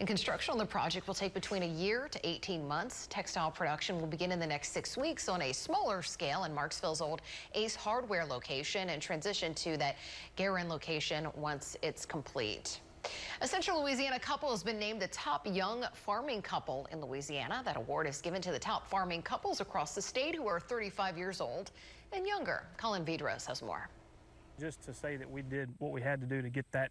And construction on the project will take between a year to 18 months. Textile production will begin in the next six weeks on a smaller scale in Marksville's old Ace Hardware location and transition to that Garin location once it's complete. A Central Louisiana couple has been named the top young farming couple in Louisiana. That award is given to the top farming couples across the state who are 35 years old and younger. Colin Vidros has more. Just to say that we did what we had to do to get that,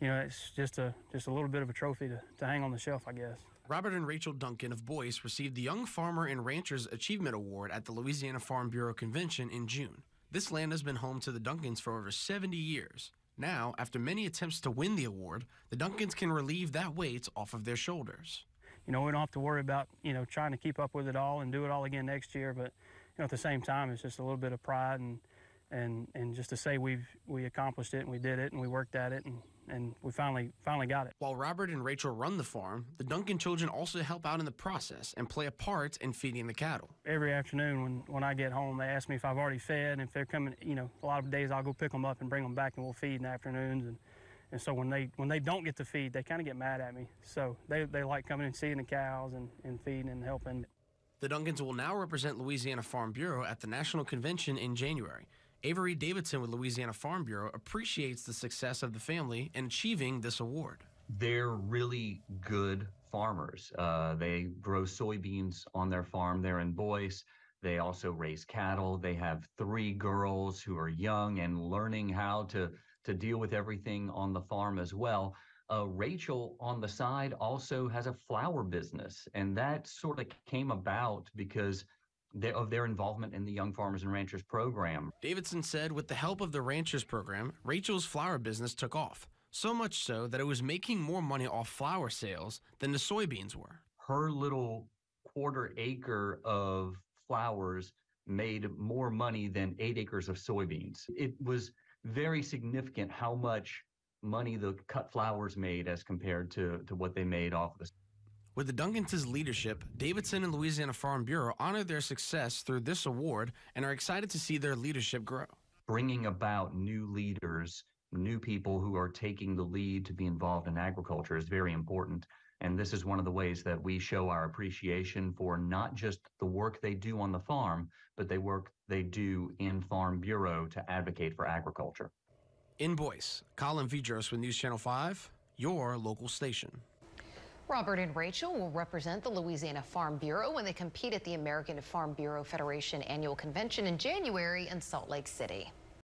you know, it's just a just a little bit of a trophy to, to hang on the shelf, I guess. Robert and Rachel Duncan of Boyce received the Young Farmer and Ranchers Achievement Award at the Louisiana Farm Bureau Convention in June. This land has been home to the Duncans for over 70 years. Now, after many attempts to win the award, the Duncans can relieve that weight off of their shoulders. You know, we don't have to worry about, you know, trying to keep up with it all and do it all again next year, but, you know, at the same time, it's just a little bit of pride and, and, and just to say we've, we accomplished it and we did it and we worked at it and and we finally finally got it. While Robert and Rachel run the farm, the Duncan children also help out in the process and play a part in feeding the cattle. Every afternoon when, when I get home, they ask me if I've already fed, and if they're coming, you know, a lot of days I'll go pick them up and bring them back, and we'll feed in the afternoons. And, and so when they when they don't get to feed, they kind of get mad at me. So they, they like coming and seeing the cows and, and feeding and helping. The Duncans will now represent Louisiana Farm Bureau at the National Convention in January. Avery Davidson with Louisiana Farm Bureau appreciates the success of the family in achieving this award. They're really good farmers. Uh, they grow soybeans on their farm there in Boyce. They also raise cattle. They have three girls who are young and learning how to, to deal with everything on the farm as well. Uh, Rachel on the side also has a flower business, and that sort of came about because of their involvement in the Young Farmers and Ranchers program. Davidson said with the help of the Ranchers program, Rachel's flower business took off. So much so that it was making more money off flower sales than the soybeans were. Her little quarter acre of flowers made more money than eight acres of soybeans. It was very significant how much money the cut flowers made as compared to, to what they made off the with the Duncans' leadership, Davidson and Louisiana Farm Bureau honor their success through this award and are excited to see their leadership grow. Bringing about new leaders, new people who are taking the lead to be involved in agriculture is very important. And this is one of the ways that we show our appreciation for not just the work they do on the farm, but the work they do in Farm Bureau to advocate for agriculture. In Boyce, Colin Vidros with News Channel 5, your local station. Robert and Rachel will represent the Louisiana Farm Bureau when they compete at the American Farm Bureau Federation annual convention in January in Salt Lake City.